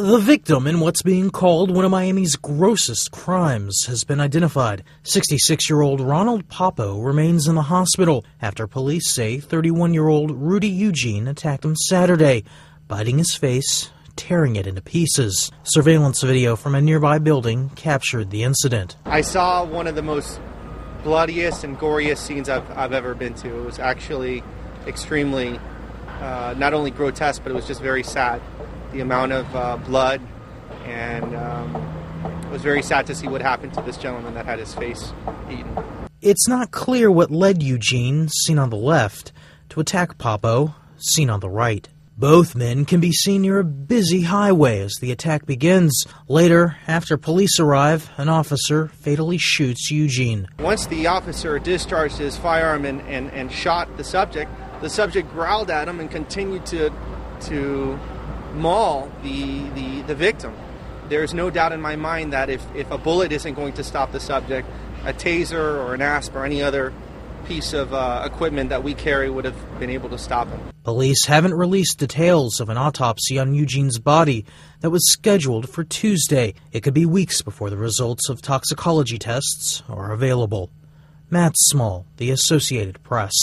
The victim in what's being called one of Miami's grossest crimes has been identified. 66 year old Ronald Poppo remains in the hospital after police say 31 year old Rudy Eugene attacked him Saturday, biting his face, tearing it into pieces. Surveillance video from a nearby building captured the incident. I saw one of the most bloodiest and goriest scenes I've, I've ever been to. It was actually extremely, uh, not only grotesque, but it was just very sad the amount of uh, blood, and um, it was very sad to see what happened to this gentleman that had his face eaten. It's not clear what led Eugene, seen on the left, to attack Poppo, seen on the right. Both men can be seen near a busy highway as the attack begins. Later, after police arrive, an officer fatally shoots Eugene. Once the officer discharged his firearm and, and, and shot the subject, the subject growled at him and continued to, to maul the, the, the victim. There's no doubt in my mind that if, if a bullet isn't going to stop the subject, a taser or an ASP or any other piece of uh, equipment that we carry would have been able to stop him. Police haven't released details of an autopsy on Eugene's body that was scheduled for Tuesday. It could be weeks before the results of toxicology tests are available. Matt Small, The Associated Press.